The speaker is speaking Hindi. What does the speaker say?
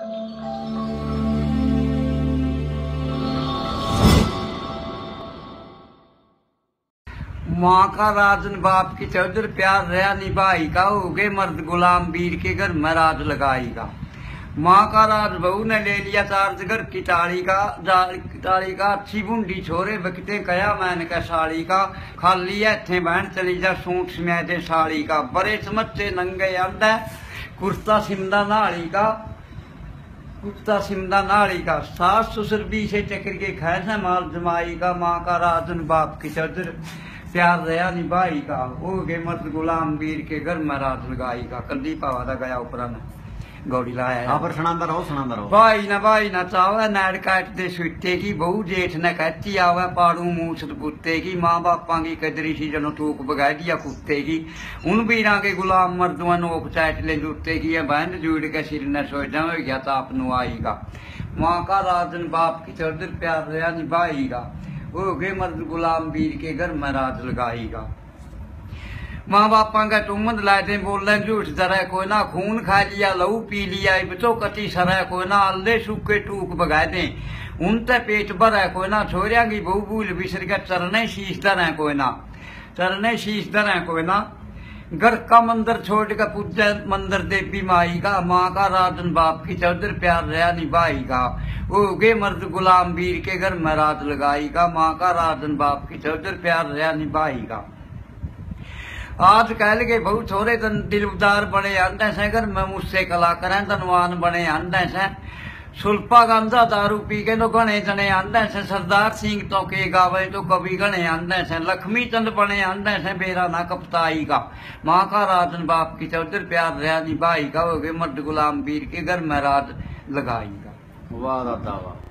माँ का राजन बाप की चौधर प्यार रहा निभाई का, हो गए मर्द गुलाम वीर के घर में राज लगाईगा माँ का राज बहू ने ले लिया चार्ज घर किटाड़ी का किटाड़ी का अच्छी बुंडी छोरे बकते कया मैंने का साड़ी का। खाली थे बहन चली जा सूट समेटे साड़ी का, बड़े समच्चे नंगे अंडा, कुर्ता सिमदा नाड़ी का। कुत्ता सिमदा नाड़ी का सास ससुर से चक्र के खाए माल जमाई का, माँ का राजन बाप की चदर, प्यार रहा निभाई का हो गए मर्द गुलाम वीर के घर में राजन लगाई का कल्ली पावा गया गया ऊपर गौड़ी लाया हाँ पर सुनांदा रहो सुनांदा रहो भाई ना भाई ना चावे नाड़ काट दे सुते की बहु जेठ ने कहती आवे पाड़ू मूछ कुत्ते की माँ बापा की कदरी सी जनो टूक बगाई दिया कुत्ते की उन बीरा के गुलाम मर्दुआ नोक चाट ले जूते की है बहन जुड़ के सिर ने सो जा गया ताप नु आईगा माँ का राजन बाप की चौधर प्यार रहा निभाईगा वो गए मर्द गुलाम वीर के घर में राज लगाईगा माँ बापा का टुमन लाते बोल रहे झूठ तरह कोई ना खून खा लिया, लहू पी लिया बचो कति सरह कोई ना अल्ले सूखे टूक बगा दे। उन ते पेट भर है कोई ना छोरिया की बहु भूल बिसर के चरने शीश दर है कोई ना। चरने शीश दर है कोई ना। घर का मंदिर छोड़ कर पूजा मंदिर देवी माई का, माँ का राजन बाप की चौधर प्यार रहा निभाई का। वो गे मर्द गुलाम, वीर के घर में लगाई का, माँ का राजन बाप की चौधर प्यार रहा निभाई का। आज कह के बहुत छोरे तन दिलदार बने आंदे से घर में मुझसे कला करें धनवान बने आंदे से सुल्पा गांजा दारू पी के तो गणे जने आंदे से सरदार सिंह तो के गावे तो कभी गणे आंदे से लक्ष्मी चंद बने आंदे से बेरा ना कपताई का माँ का राजन बाप की चौधर प्यार रहा निभाई का गए मर्द गुलाम वीर के घर में राज लगाई का वाह